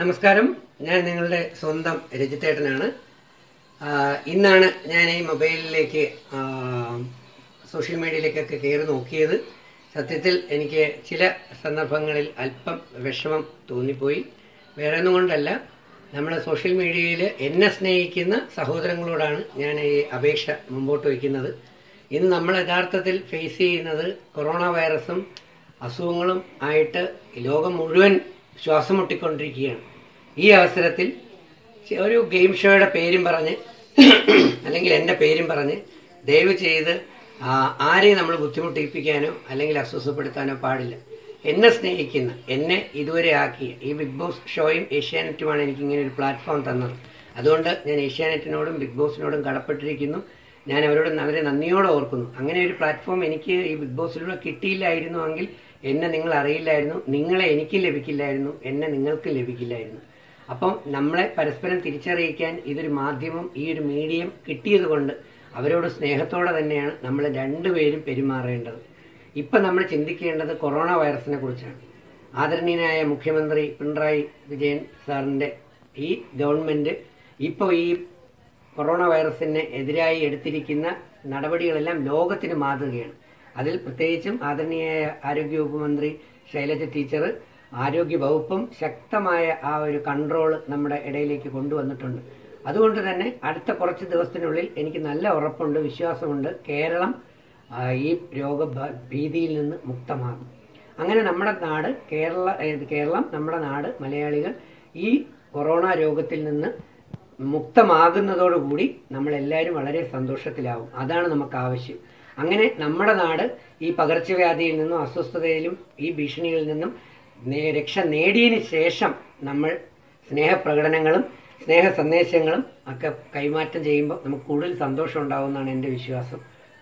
നമസ്കാരം. ഞാൻ നിങ്ങളുടെ സ്വന്തം രജിത്തേട്ടനാണ് ഇന്നാണ് ഞാൻ ഈ മൊബൈലിലേക്ക് സോഷ്യൽ മീഡിയയിലേക്കൊക്കെ കയറി നോക്കിയത്. സത്യത്തിൽ എനിക്ക് ചില സന്ദർഭങ്ങളിൽ അല്പം വിഷമം തോന്നിപ്പോയി. വേറെ ഒന്നും കൊണ്ടല്ല നമ്മൾ സോഷ്യൽ മീഡിയയിൽ എന്നെ സ്നേഹിക്കുന്ന സഹോദരങ്ങളോടാണ് ഞാൻ ഈ അപേക്ഷ മുമ്പോട്ട് വയ്ക്കുന്നത്. ഇന്ന് നമ്മൾ യഥാർത്ഥത്തിൽ ഫേസ് ചെയ്യുന്നത് കൊറോണ വൈറസും അസുഖങ്ങളും ആയിട്ട് ലോകം മുഴുവൻ ശ്വാസം മുട്ടിക്കൊണ്ടിരിക്കുകയാണ് ഈ അവസരത്തിൽ ഒരു ഗെയിം ഷോയുടെ പേരും പറഞ്ഞ് അല്ലെങ്കിൽ എന്റെ പേരും പറഞ്ഞ് ദയവ് ചെയ്ത് ആരെയും നമ്മൾ ബുദ്ധിമുട്ടിപ്പിക്കാനോ അല്ലെങ്കിൽ അസ്വസ്ഥപ്പെടുത്താനോ പാടില്ല. എന്നെ സ്നേഹിക്കുന്ന എന്നെ ഇതുവരെ ആക്കിയ ഈ ബിഗ് ബോസ് ഷോയും ഏഷ്യാനെറ്റുമാണ് എനിക്ക് ഇങ്ങനെ ഒരു പ്ലാറ്റ്ഫോം തന്നത്. അതുകൊണ്ട് ഞാൻ ഏഷ്യാനെറ്റിനോടും ബിഗ് ബോസിനോടും കടപ്പെട്ടിരിക്കുന്നു. ഞാൻ അവരോട് വളരെ നന്ദിയോടെ ഓർക്കുന്നു. അങ്ങനെ ഒരു പ്ലാറ്റ്ഫോം എനിക്ക് ഈ ബിഗ് ബോസിലൂടെ കിട്ടിയില്ലായിരുന്നു എങ്കിൽ എന്നെ നിങ്ങൾ അറിയില്ലായിരുന്നു നിങ്ങളെ എനിക്ക് ലഭിക്കില്ലായിരുന്നു എന്നെ നിങ്ങൾക്ക് ലഭിക്കില്ലായിരുന്നു. അപ്പം നമ്മളെ പരസ്പരം തിരിച്ചറിയിക്കാൻ ഇതൊരു മാധ്യമം ഈ ഒരു മീഡിയം കിട്ടിയത് കൊണ്ട് അവരോട് സ്നേഹത്തോടെ തന്നെയാണ് നമ്മൾ രണ്ടുപേരും പെരുമാറേണ്ടത്. ഇപ്പം നമ്മൾ ചിന്തിക്കേണ്ടത് കൊറോണ വൈറസിനെ കുറിച്ചാണ്. ആദരണീയനായ മുഖ്യമന്ത്രി പിണറായി വിജയൻ സാറിന്റെ ഈ ഗവൺമെന്റ് ഇപ്പോൾ ഈ കൊറോണ വൈറസിന് എതിരായി എടുത്തിരിക്കുന്ന നടപടികളെല്ലാം ലോകത്തിന് മാതൃകയാണ്. അതിൽ പ്രത്യേകിച്ചും ആദരണീയായ ആരോഗ്യവകുപ്പ് മന്ത്രി ശൈലജ ടീച്ചർ ആരോഗ്യ വകുപ്പും ശക്തമായ ആ ഒരു കൺട്രോൾ നമ്മുടെ ഇടയിലേക്ക് കൊണ്ടുവന്നിട്ടുണ്ട്. അതുകൊണ്ട് തന്നെ അടുത്ത കുറച്ച് ദിവസത്തിനുള്ളിൽ എനിക്ക് നല്ല ഉറപ്പുണ്ട് വിശ്വാസമുണ്ട്. കേരളം ഈ രോഗ ഭീതിയിൽ നിന്ന് മുക്തമാകും. അങ്ങനെ നമ്മുടെ നാട് കേരള കേരളം നമ്മുടെ നാട് മലയാളികൾ ഈ കൊറോണ രോഗത്തിൽ നിന്ന് മുക്തമാകുന്നതോടുകൂടി നമ്മൾ എല്ലാവരും വളരെ സന്തോഷത്തിലാവും. അതാണ് നമുക്ക് ആവശ്യം. അങ്ങനെ നമ്മുടെ നാട് ഈ പകർച്ചവ്യാധിയിൽ നിന്നും അസ്വസ്ഥതയിലും ഈ ഭീഷണിയിൽ നിന്നും രക്ഷ നേടിയതിന് ശേഷം നമ്മൾ സ്നേഹപ്രകടനങ്ങളും സ്നേഹ സന്ദേശങ്ങളും ഒക്കെ കൈമാറ്റം ചെയ്യുമ്പോൾ നമുക്ക് കൂടുതൽ സന്തോഷം ഉണ്ടാവുമെന്നാണ് എന്റെ വിശ്വാസം.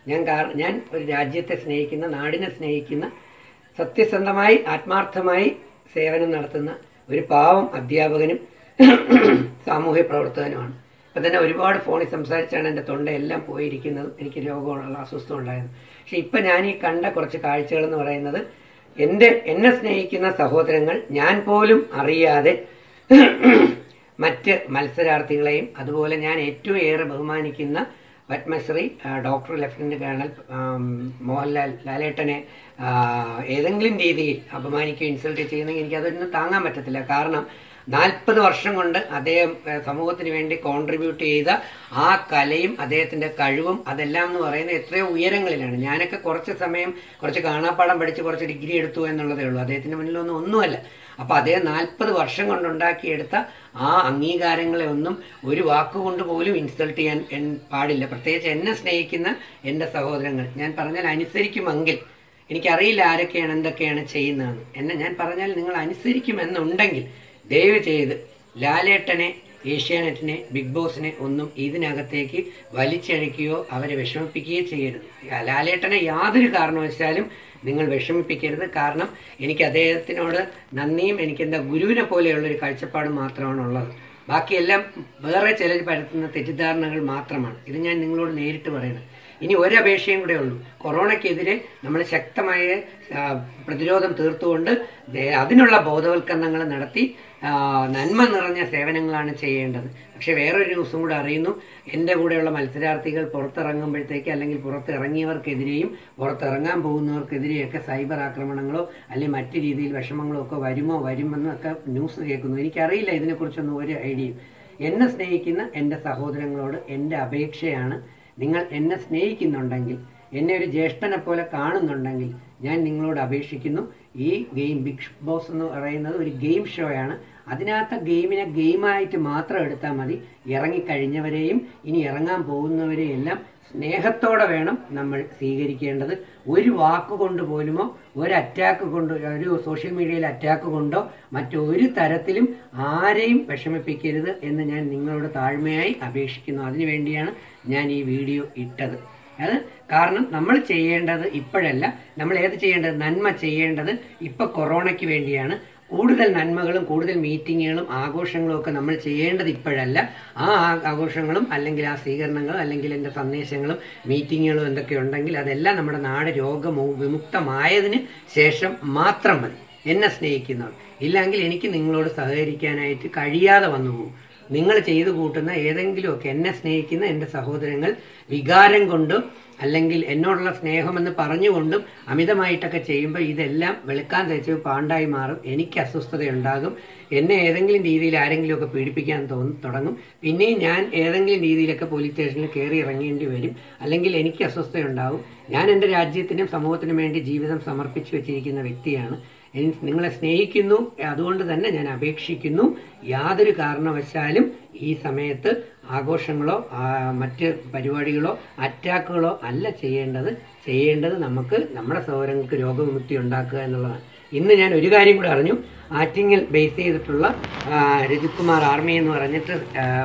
ഞാൻ ഞാൻ ഒരു രാജ്യത്തെ സ്നേഹിക്കുന്ന നാടിനെ സ്നേഹിക്കുന്ന സത്യസന്ധമായി ആത്മാർത്ഥമായി സേവനം നടത്തുന്ന ഒരു പാവം അധ്യാപകനും സാമൂഹ്യ പ്രവർത്തകനുമാണ്. ഇപ്പം തന്നെ ഒരുപാട് ഫോണിൽ സംസാരിച്ചാണ് എന്റെ തൊണ്ടയെല്ലാം പോയിരിക്കുന്നത്. എനിക്ക് രോഗമുള്ള അസ്വസ്ഥം ഉണ്ടായിരുന്നു. പക്ഷെ ഇപ്പം ഞാൻ ഈ കണ്ട കുറച്ച് കാഴ്ചകൾ എന്ന് പറയുന്നത് എന്റെ എന്നെ സ്നേഹിക്കുന്ന സഹോദരങ്ങൾ ഞാൻ പോലും അറിയാതെ മറ്റ് മത്സരാർത്ഥികളെയും അതുപോലെ ഞാൻ ഏറ്റവും ഏറെ ബഹുമാനിക്കുന്ന Padmashri doctor lieutenant colonel Mohanlal ലാലേട്ടനെ ഏതെങ്കിലും രീതിയിൽ അപമാനിക്കുകയും ഇൻസൾട്ട് ചെയ്യുന്നെങ്കിൽ എനിക്ക് അതൊന്നും താങ്ങാൻ പറ്റത്തില്ല. കാരണം നാൽപ്പത് വർഷം കൊണ്ട് അദ്ദേഹം സമൂഹത്തിന് വേണ്ടി കോൺട്രിബ്യൂട്ട് ചെയ്ത ആ കലയും അദ്ദേഹത്തിന്റെ കഴിവും അതെല്ലാം എന്ന് പറയുന്നത് എത്രയോ ഉയരങ്ങളിലാണ്. ഞാനൊക്കെ കുറച്ച് സമയം കുറച്ച് കാണാപ്പാടം പഠിച്ച് കുറച്ച് ഡിഗ്രി എടുത്തു എന്നുള്ളതേ ഉള്ളൂ. അദ്ദേഹത്തിന്റെ മുന്നിലൊന്നും ഒന്നുമല്ല. അപ്പൊ അദ്ദേഹം നാൽപ്പത് വർഷം കൊണ്ടുണ്ടാക്കിയെടുത്ത ആ അംഗീകാരങ്ങളെ ഒന്നും ഒരു വാക്കുകൊണ്ട് പോലും ഇൻസൾട്ട് ചെയ്യാൻ പാടില്ല. പ്രത്യേകിച്ച് എന്നെ സ്നേഹിക്കുന്ന എന്റെ സഹോദരങ്ങൾ. ഞാൻ പറഞ്ഞാൽ അനുസരിക്കുമെങ്കിൽ എനിക്കറിയില്ല ആരൊക്കെയാണ് എന്തൊക്കെയാണ് ചെയ്യുന്നതെന്ന്. എന്നെ ഞാൻ പറഞ്ഞാൽ നിങ്ങൾ അനുസരിക്കുമെന്നുണ്ടെങ്കിൽ ദയവ് ചെയ്ത് ലാലേട്ടനെ ഏഷ്യാനെറ്റിനെ ബിഗ് ബോസിനെ ഒന്നും ഇതിനകത്തേക്ക് വലിച്ചഴിക്കുകയോ അവരെ വിഷമിപ്പിക്കുകയോ ചെയ്യരുത്. ലാലേട്ടനെ യാതൊരു കാരണവശാലും നിങ്ങൾ വിഷമിപ്പിക്കരുത്. കാരണം എനിക്ക് അദ്ദേഹത്തിനോട് നന്ദിയും എനിക്ക് എന്താ ഗുരുവിനെ പോലെയുള്ള ഒരു കാഴ്ചപ്പാട് മാത്രമാണ് ഉള്ളത്. ബാക്കിയെല്ലാം വേറെ ചിലർ പരത്തുന്ന തെറ്റിദ്ധാരണകൾ മാത്രമാണ്. ഇത് ഞാൻ നിങ്ങളോട് നേരിട്ട് പറയുന്നത് ഇനി ഒരപേക്ഷയും കൂടെ ഉള്ളൂ. കൊറോണയ്ക്കെതിരെ നമ്മൾ ശക്തമായ പ്രതിരോധം തീർത്തുകൊണ്ട് അതിനുള്ള ബോധവൽക്കരണങ്ങൾ നടത്തി നന്മ നിറഞ്ഞ സേവനങ്ങളാണ് ചെയ്യേണ്ടത്. പക്ഷെ വേറൊരു ന്യൂസും കൂടെ അറിയുന്നു എന്റെ കൂടെയുള്ള മത്സരാർത്ഥികൾ പുറത്തിറങ്ങുമ്പോഴത്തേക്ക് അല്ലെങ്കിൽ പുറത്തിറങ്ങിയവർക്കെതിരെയും പുറത്തിറങ്ങാൻ പോകുന്നവർക്കെതിരെയൊക്കെ സൈബർ ആക്രമണങ്ങളോ അല്ലെങ്കിൽ മറ്റു രീതിയിൽ വിഷമങ്ങളോ ഒക്കെ വരുമോ വരുമെന്നും ഒക്കെ ന്യൂസ് കേൾക്കുന്നു. എനിക്കറിയില്ല ഇതിനെക്കുറിച്ചൊന്നും ഒരു ഐഡിയയും. എന്നെ സ്നേഹിക്കുന്ന എന്റെ സഹോദരങ്ങളോട് എന്റെ അപേക്ഷയാണ് നിങ്ങൾ എന്നെ സ്നേഹിക്കുന്നുണ്ടെങ്കിൽ എന്നെ ഒരു ജ്യേഷ്ഠനെ പോലെ കാണുന്നുണ്ടെങ്കിൽ ഞാൻ നിങ്ങളോട് അപേക്ഷിക്കുന്നു. ഈ ഗെയിം ബിഗ് ബോസ് എന്ന് പറയുന്നത് ഒരു ഗെയിം ഷോയാണ്. ആണ് അതിനകത്ത് ഗെയിമിനെ ഗെയിമായിട്ട് മാത്രം എടുത്താൽ മതി. ഇറങ്ങിക്കഴിഞ്ഞവരെയും ഇനി ഇറങ്ങാൻ പോകുന്നവരെയും എല്ലാം സ്നേഹത്തോടെ വേണം നമ്മൾ സ്വീകരിക്കേണ്ടത്. ഒരു വാക്ക് കൊണ്ട് പോലുമോ ഒരു അറ്റാക്ക് കൊണ്ട് ഒരു സോഷ്യൽ മീഡിയയിൽ അറ്റാക്ക് കൊണ്ടോ മറ്റൊരു തരത്തിലും ആരെയും വിഷമിപ്പിക്കരുത് എന്ന് ഞാൻ നിങ്ങളോട് താഴ്മയായി അപേക്ഷിക്കുന്നു. അതിനുവേണ്ടിയാണ് ഞാൻ ഈ വീഡിയോ ഇട്ടത്. അത് കാരണം നമ്മൾ ചെയ്യേണ്ടത് ഇപ്പോഴല്ല. നമ്മൾ ഏത് ചെയ്യേണ്ടത്? നന്മ ചെയ്യേണ്ടത് ഇപ്പൊ കൊറോണയ്ക്ക് വേണ്ടിയാണ്. കൂടുതൽ നന്മകളും കൂടുതൽ മീറ്റിങ്ങുകളും ആഘോഷങ്ങളും ഒക്കെ നമ്മൾ ചെയ്യേണ്ടത് ഇപ്പോഴല്ല. ആ ആഘോഷങ്ങളും അല്ലെങ്കിൽ ആ സ്വീകരണങ്ങളും അല്ലെങ്കിൽ എന്റെ സന്ദേശങ്ങളും മീറ്റിങ്ങുകളും എന്തൊക്കെ ഉണ്ടെങ്കിൽ അതെല്ലാം നമ്മുടെ നാട് രോഗ വിമുക്തമായതിന് ശേഷം മാത്രം മതി. എന്നെ സ്നേഹിക്കുന്നവർ. ഇല്ലെങ്കിൽ എനിക്ക് നിങ്ങളോട് സഹകരിക്കാനായിട്ട് കഴിയാതെ വന്നു പോകും. നിങ്ങൾ ചെയ്തു കൂട്ടുന്ന ഏതെങ്കിലുമൊക്കെ എന്നെ സ്നേഹിക്കുന്ന എന്റെ സഹോദരങ്ങൾ വികാരം കൊണ്ടും അല്ലെങ്കിൽ എന്നോടുള്ള സ്നേഹമെന്ന് പറഞ്ഞുകൊണ്ടും അമിതമായിട്ടൊക്കെ ചെയ്യുമ്പോൾ ഇതെല്ലാം വെളുക്കാൻ തേച്ച് പാണ്ടായി മാറും. എനിക്ക് അസ്വസ്ഥതയുണ്ടാകും. എന്നെ ഏതെങ്കിലും രീതിയിൽ ആരെങ്കിലുമൊക്കെ പീഡിപ്പിക്കാൻ തോന്നും തുടങ്ങും. പിന്നെയും ഞാൻ ഏതെങ്കിലും രീതിയിലൊക്കെ പോലീസ് സ്റ്റേഷനിൽ കയറി ഇറങ്ങേണ്ടി വരും. അല്ലെങ്കിൽ എനിക്ക് അസ്വസ്ഥയുണ്ടാവും. ഞാൻ എന്റെ രാജ്യത്തിനും സമൂഹത്തിനും വേണ്ടി ജീവിതം സമർപ്പിച്ചു വെച്ചിരിക്കുന്ന വ്യക്തിയാണ്. നിങ്ങളെ സ്നേഹിക്കുന്നു. അതുകൊണ്ട് തന്നെ ഞാൻ അപേക്ഷിക്കുന്നു. യാതൊരു കാരണവശാലും ഈ സമയത്ത് ആഘോഷങ്ങളോ മറ്റ് പരിപാടികളോ അറ്റാക്കുകളോ അല്ല ചെയ്യേണ്ടത്. ചെയ്യേണ്ടത് നമുക്ക് നമ്മുടെ സൗരങ്ങൾക്ക് രോഗവിമുക്തി ഉണ്ടാക്കുക എന്നുള്ളതാണ്. ഇന്ന് ഞാൻ ഒരു കാര്യം കൂടെ അറിഞ്ഞു. ആറ്റിങ്ങിൽ ബേസ് ചെയ്തിട്ടുള്ള രജിത് കുമാർ ആർമി എന്ന് പറഞ്ഞിട്ട്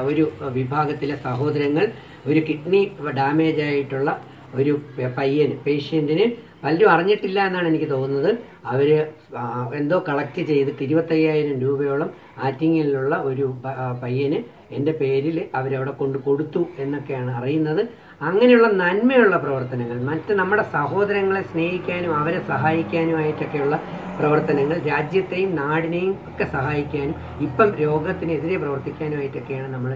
ഒരു വിഭാഗത്തിലെ സഹോദരങ്ങൾ ഒരു കിഡ്നി ഡാമേജ് ആയിട്ടുള്ള ഒരു പയ്യന് പേഷ്യന്റിന് പലരും അറിഞ്ഞിട്ടില്ല എന്നാണ് എനിക്ക് തോന്നുന്നത്. അവർ എന്തോ കളക്ട് ചെയ്തിട്ട് ഇരുപത്തയ്യായിരം രൂപയോളം ആറ്റിങ്ങലിലുള്ള ഒരു പയ്യന് എന്റെ പേരിൽ അവരവിടെ കൊണ്ട് കൊടുത്തു എന്നൊക്കെയാണ് അറിയുന്നത്. അങ്ങനെയുള്ള നന്മയുള്ള പ്രവർത്തനങ്ങൾ മറ്റ് നമ്മുടെ സഹോദരങ്ങളെ സ്നേഹിക്കാനും അവരെ സഹായിക്കാനുമായിട്ടൊക്കെയുള്ള പ്രവർത്തനങ്ങൾ രാജ്യത്തെയും നാടിനെയും ഒക്കെ സഹായിക്കാനും ഇപ്പം രോഗത്തിനെതിരെ പ്രവർത്തിക്കാനുമായിട്ടൊക്കെയാണ് നമ്മൾ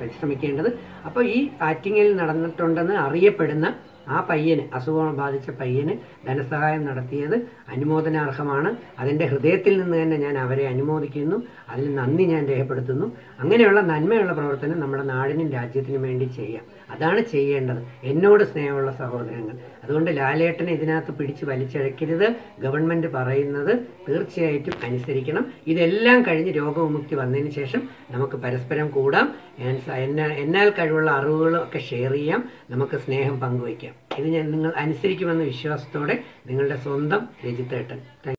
പരിശ്രമിക്കേണ്ടത്. അപ്പോൾ ഈ ആറ്റിങ്ങൽ നടന്നിട്ടുണ്ടെന്ന് അറിയപ്പെടുന്ന ആ പയ്യന് അസുഖം ബാധിച്ച പയ്യന് ധനസഹായം നടത്തിയത് അനുമോദനാർഹമാണ്. അതിന്റെ ഹൃദയത്തിൽ നിന്ന് തന്നെ ഞാൻ അവരെ അനുമോദിക്കുന്നു. അതിൽ നന്ദി ഞാൻ രേഖപ്പെടുത്തുന്നു. അങ്ങനെയുള്ള നന്മയുള്ള പ്രവർത്തനം നമ്മുടെ നാടിനും രാജ്യത്തിനും വേണ്ടി ചെയ്യാം. അതാണ് ചെയ്യേണ്ടത്. എന്നോട് സ്നേഹമുള്ള സഹോദരങ്ങൾ. അതുകൊണ്ട് ലാലേട്ടനെ ഇതിനകത്ത് പിടിച്ച് വലിച്ചഴക്കരുത്. ഗവൺമെന്റ് പറയുന്നത് തീർച്ചയായിട്ടും അനുസരിക്കണം. ഇതെല്ലാം കഴിഞ്ഞ് രോഗവിമുക്തി വന്നതിന് ശേഷം നമുക്ക് പരസ്പരം കൂടാം. എന്നാൽ കഴിവുള്ള അറിവുകളും ഒക്കെ ഷെയർ ചെയ്യാം. നമുക്ക് സ്നേഹം പങ്കുവയ്ക്കാം. ഇത് ഞാൻ നിങ്ങൾ അനുസരിക്കുമെന്ന വിശ്വാസത്തോടെ നിങ്ങളുടെ സ്വന്തം രജിത്തേട്ടൻ